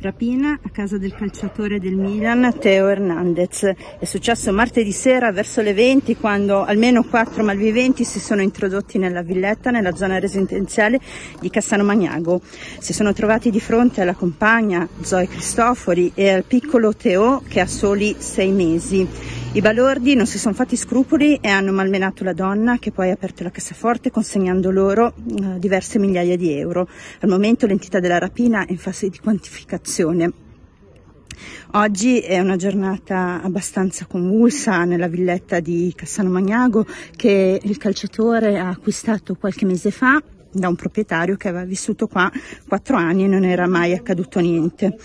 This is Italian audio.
Rapina a casa del calciatore del Milan, Teo Hernandez. È successo martedì sera verso le 20 quando almeno quattro malviventi si sono introdotti nella villetta nella zona residenziale di Cassano Magnago. Si sono trovati di fronte alla compagna Zoe Cristofori e al piccolo Teo che ha soli sei mesi. I balordi non si sono fatti scrupoli e hanno malmenato la donna che poi ha aperto la cassaforte consegnando loro uh, diverse migliaia di euro. Al momento l'entità della rapina è in fase di quantificazione. Oggi è una giornata abbastanza convulsa nella villetta di Cassano Magnago che il calciatore ha acquistato qualche mese fa da un proprietario che aveva vissuto qua quattro anni e non era mai accaduto niente.